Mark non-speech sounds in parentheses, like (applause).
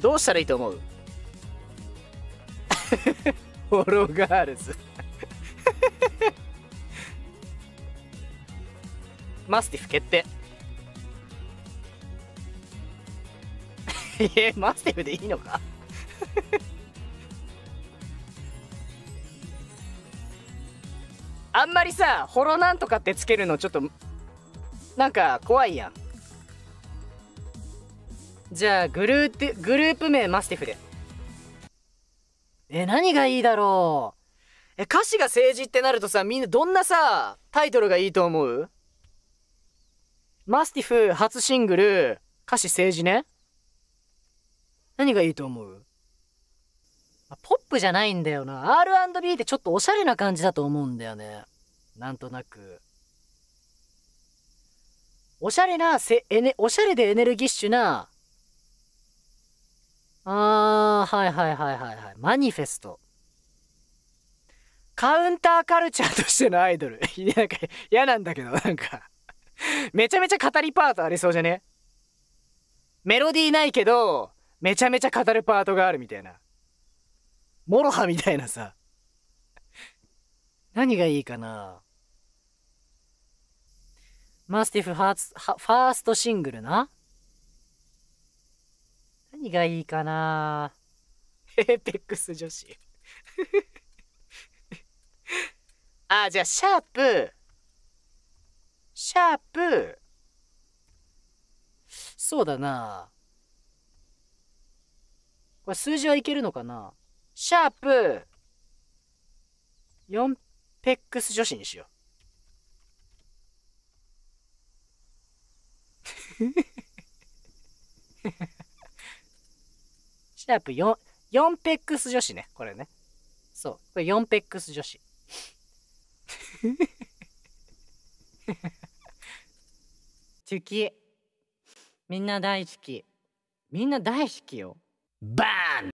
どうしたらいいと思う？(laughs) ホロガールズ。(laughs) マスティフ決定。(laughs) えマスティフでいいのか？あんまりさホロなんとかってつけるのちょっとなんか怖いやん。じゃあグループグループ名マスティフでえ何がいいだろう。え歌詞が政治ってなるとさみんなどんなさタイトルがいいと思う？マスティフ初シングル歌詞政治ね。何がいいと思う？ポップじゃないんだよな。R&B ってちょっとおしゃれな感じだと思うんだよね。なんとなく。おしゃれなせエネおしゃれでエネルギッシュなあはいはいはいはいはい。マニフェスト。カウンターカルチャーとしてのアイドル。い (laughs) やなんか嫌なんだけどなんか。めちゃめちゃ語りパートありそうじゃね？メロディーないけどめちゃめちゃ語るパートがあるみたいな。 MOROHAみたいなさ。何がいいかな？マスティフファースファーストシングルな？何がいいかな？エーペックス女子。(laughs) あじゃあシャープ。シャープ。そうだな。これ数字はいけるのかな？シャープ。4ペックス女子にしよう。(laughs) シャープ4、4ペックス女子ね。これね。そう。これ4ペックス女子。(laughs) 好き。みんな大好き。みんな大好きよ。バーン